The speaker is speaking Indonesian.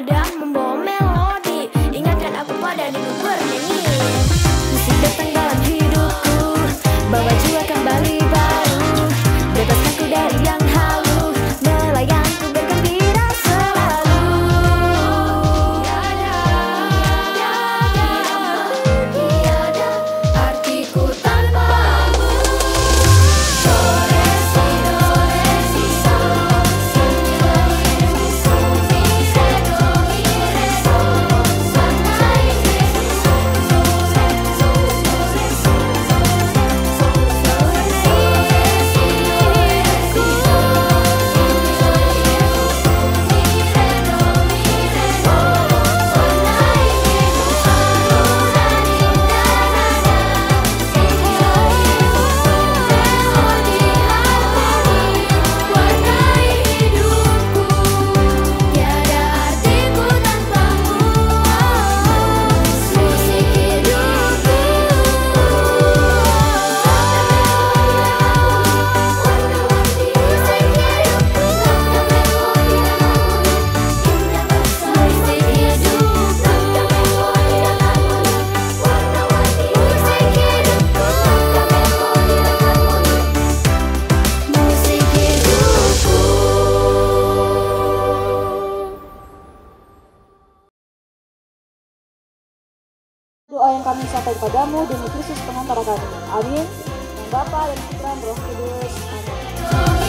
kadang membawa melodi. Ingatkan aku pada dulu bernyanyi. Musik datang dalam hidupku Bawa jiwa yang kami sampaikan padamu demi Kristus pengantara kami. Amin. Bapa dan Putra Roh Kudus. Amin.